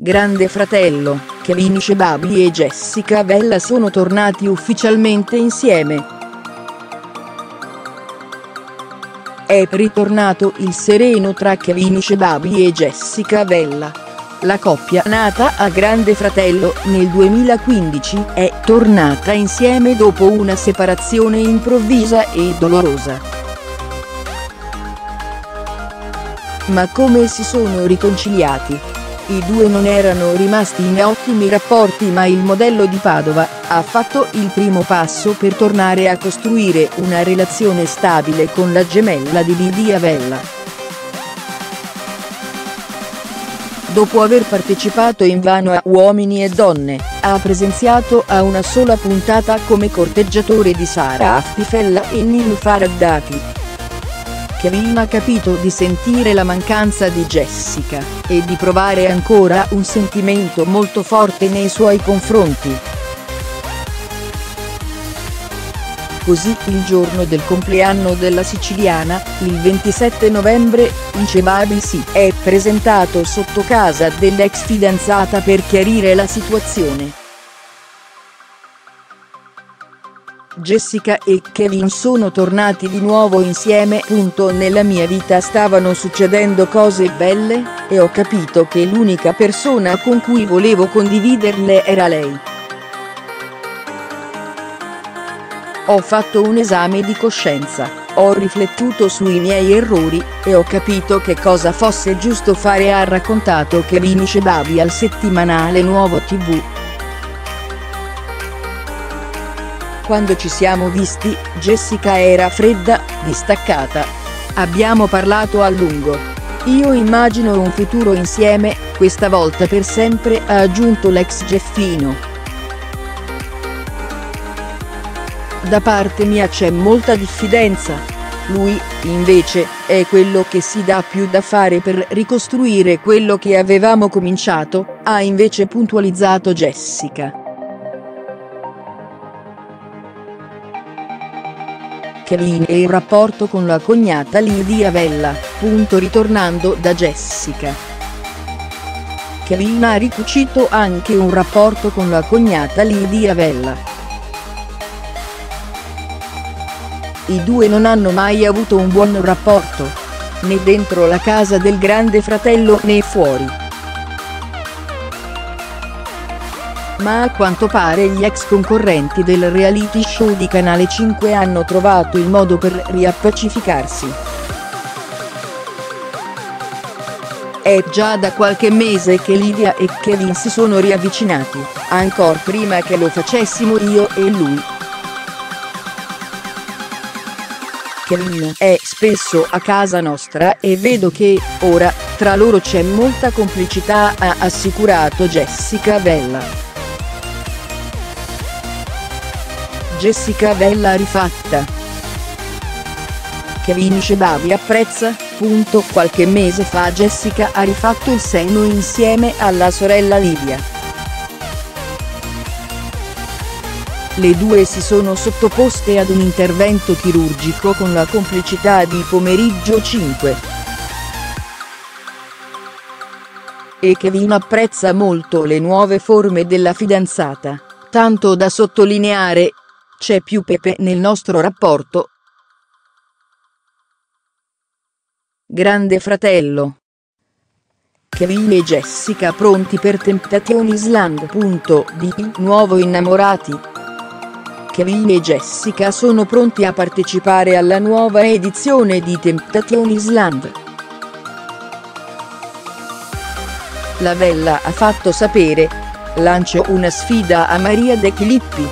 Grande fratello, Kevin Shebabi e Jessica Bella sono tornati ufficialmente insieme. È ritornato il sereno tra Kevin Shebabi e Jessica Bella. La coppia nata a Grande Fratello nel 2015 è tornata insieme dopo una separazione improvvisa e dolorosa. Ma come si sono riconciliati? I due non erano rimasti in ottimi rapporti ma il modello di Padova ha fatto il primo passo per tornare a costruire una relazione stabile con la gemella di Lidia Vella. Dopo aver partecipato invano a Uomini e Donne, ha presenziato a una sola puntata come corteggiatore di Sara Affifella e Nil Faraddati. Kevin ha capito di sentire la mancanza di Jessica, e di provare ancora un sentimento molto forte nei suoi confronti. Così il giorno del compleanno della siciliana, il 27 novembre, Incebabi si è presentato sotto casa dell'ex fidanzata per chiarire la situazione. Jessica e Kevin sono tornati di nuovo insieme. Nella mia vita stavano succedendo cose belle, e ho capito che l'unica persona con cui volevo condividerle era lei. Ho fatto un esame di coscienza, ho riflettuto sui miei errori, e ho capito che cosa fosse giusto fare ha raccontato Kevin Shebabi al settimanale Nuovo TV. Quando ci siamo visti, Jessica era fredda, distaccata. Abbiamo parlato a lungo. Io immagino un futuro insieme, questa volta per sempre ha aggiunto l'ex Jeffino. Da parte mia c'è molta diffidenza. Lui, invece, è quello che si dà più da fare per ricostruire quello che avevamo cominciato, ha invece puntualizzato Jessica. Kevin e il rapporto con la cognata Lidia Vella, punto ritornando da Jessica. Kevin ha ricucito anche un rapporto con la cognata Lidia Vella. I due non hanno mai avuto un buon rapporto. Né dentro la casa del grande fratello né fuori. Ma a quanto pare gli ex concorrenti del reality show di Canale 5 hanno trovato il modo per riappacificarsi. È già da qualche mese che Lidia e Kevin si sono riavvicinati, ancora prima che lo facessimo io e lui. Kevin è spesso a casa nostra e vedo che, ora, tra loro c'è molta complicità ha assicurato Jessica Bella. Jessica Bella rifatta. Kevin Shebabi apprezza, punto qualche mese fa Jessica ha rifatto il seno insieme alla sorella Livia. Le due si sono sottoposte ad un intervento chirurgico con la complicità di Pomeriggio 5. E Kevin apprezza molto le nuove forme della fidanzata, tanto da sottolineare, c'è più pepe nel nostro rapporto. Grande fratello. Kevin e Jessica pronti per Temptation Island. Di nuovo innamorati. Kevin e Jessica sono pronti a partecipare alla nuova edizione di Temptation Island. La Vella ha fatto sapere, lancio una sfida a Maria De Filippi.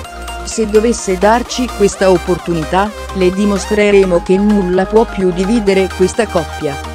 Se dovesse darci questa opportunità, le dimostreremo che nulla può più dividere questa coppia.